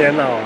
天闹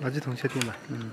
垃圾桶确定吧？嗯。